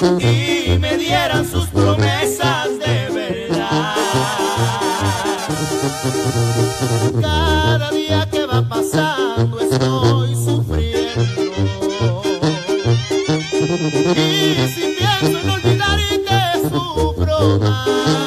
y me dieran sus promesas de verdad. Cada día que va pasando estoy sufriendo y si pienso en olvidar y que sufro más.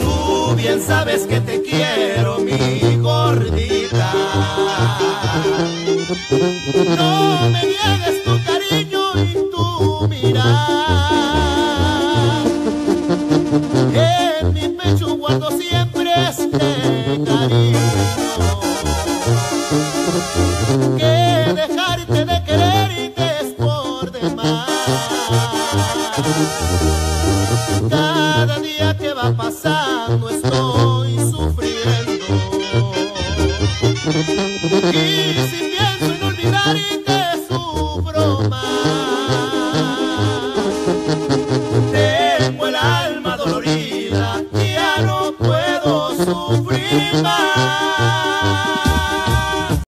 Tú bien sabes que te quiero, mi gordita. No me niegues tu cariño y tu mirada. Cada día que va pasando estoy sufriendo. Y si pienso en olvidarte, sufro más. Tengo el alma dolorida, y ya no puedo sufrir más.